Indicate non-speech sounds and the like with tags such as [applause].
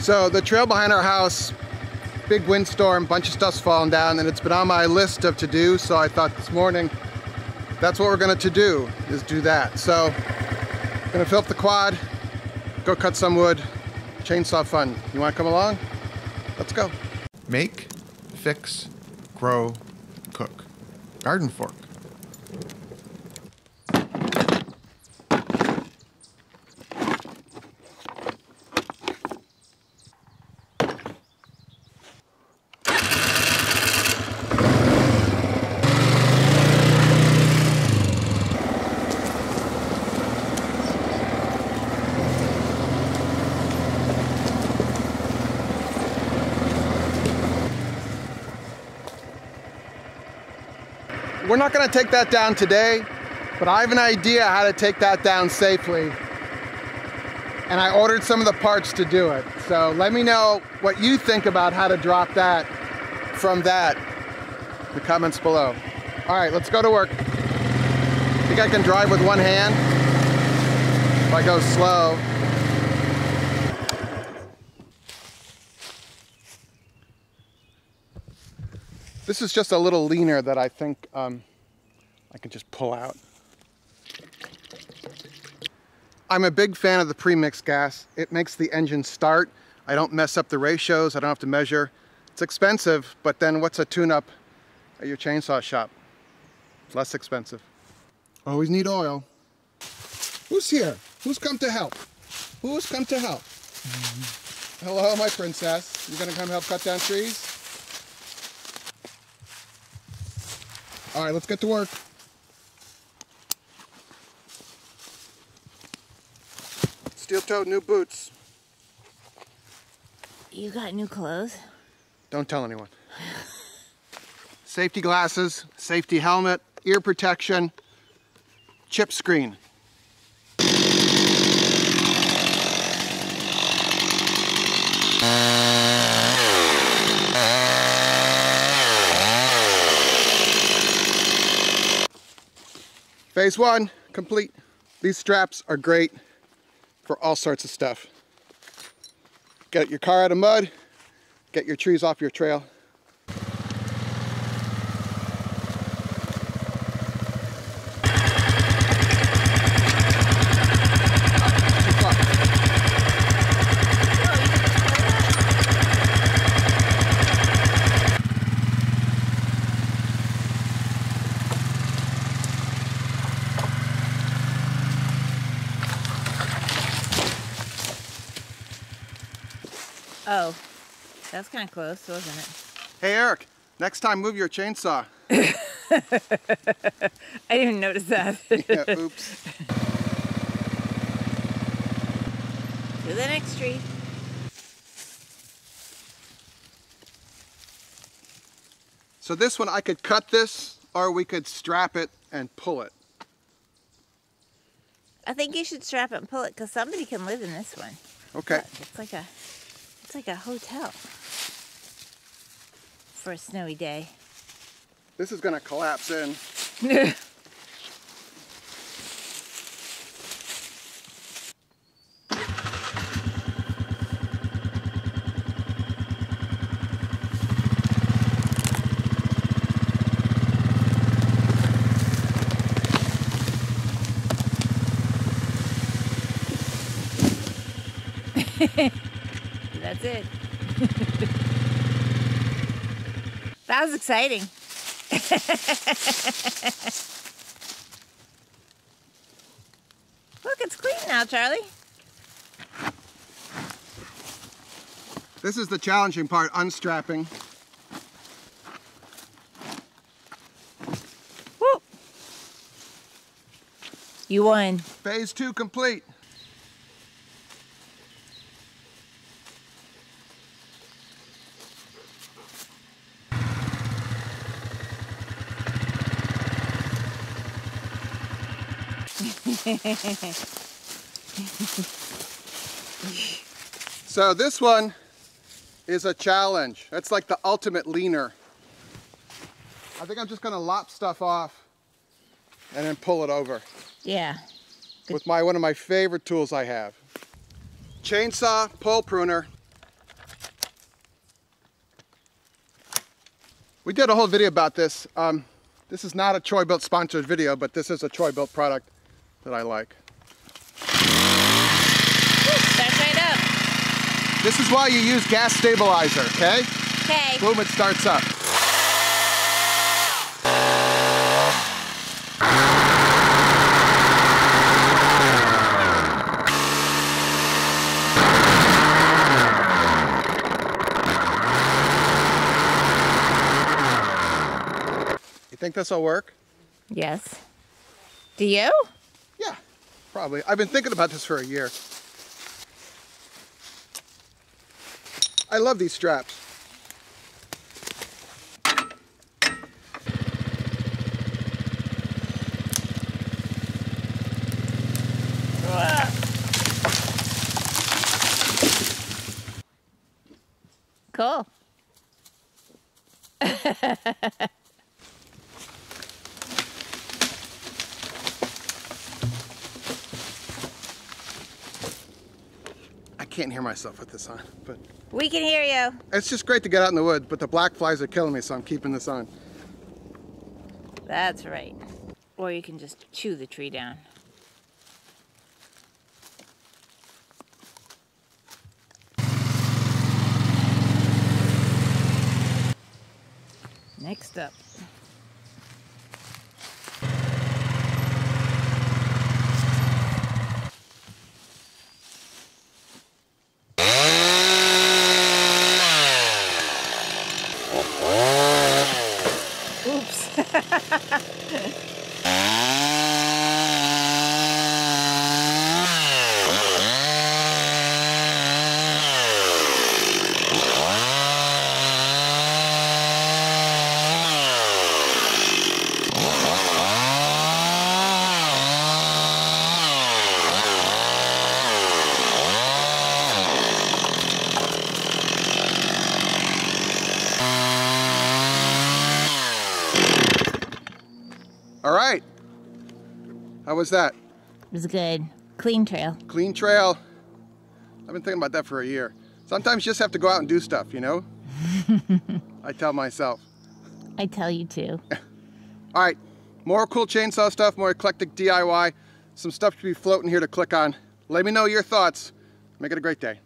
So the trail behind our house, big windstorm, bunch of stuff's falling down, and it's been on my list of to do. So I thought this morning, that's what we're gonna to do, is do that. So, gonna fill up the quad, go cut some wood, chainsaw fun. You wanna come along? Let's go. Make, fix, grow, cook. GardenFork. We're not gonna take that down today, but I have an idea how to take that down safely. And I ordered some of the parts to do it. So let me know what you think about how to drop that from that in the comments below. All right, let's go to work. I think I can drive with one hand if I go slow. This is just a little leaner that I think um, I can just pull out. I'm a big fan of the pre-mixed gas. It makes the engine start. I don't mess up the ratios. I don't have to measure. It's expensive, but then what's a tune-up at your chainsaw shop? It's Less expensive. Always need oil. Who's here? Who's come to help? Who's come to help? Hello, my princess. You gonna come help cut down trees? All right, let's get to work. Steel-toed new boots. You got new clothes? Don't tell anyone. Safety glasses, safety helmet, ear protection, chip screen. Phase one, complete. These straps are great for all sorts of stuff. Get your car out of mud, get your trees off your trail. Oh, that's kind of close, wasn't it? Hey Eric, next time move your chainsaw. [laughs] I didn't even notice that. [laughs] Yeah, oops. to the next tree. So this one, I could cut this or we could strap it and pull it. I think you should strap it and pull it because somebody can live in this one. Okay. It's like a, it's like a hotel for a snowy day. This is gonna collapse in. [laughs] That's it. that was exciting. Look, it's clean now, Charlie. This is the challenging part, unstrapping. Woo! You won. Phase two complete. [laughs] so this one is a challenge. That's like the ultimate leaner. I think I'm just gonna lop stuff off and then pull it over. Yeah. Good. With my one of my favorite tools I have. Chainsaw pole pruner. We did a whole video about this. Um, this is not a Troy-Bilt sponsored video, but this is a Troy-Bilt product that I like. Starts right up. This is why you use gas stabilizer, okay? Okay. Boom, it starts up. You think this will work? Yes. Do you? Yeah, probably. I've been thinking about this for a year. I love these straps. Cool. [laughs] can't hear myself with this on, but We can hear you. it's just great to get out in the woods, but the black flies are killing me, so I'm keeping this on. That's right. Or you can just chew the tree down. Next up. Oops. [laughs] All right. How was that? It was good. Clean trail. Clean trail. I've been thinking about that for a year. Sometimes you just have to go out and do stuff, you know? [laughs] I tell myself. I tell you too. [laughs] All right, more cool chainsaw stuff, more eclectic DIY, some stuff to be floating here to click on. Let me know your thoughts. Make it a great day.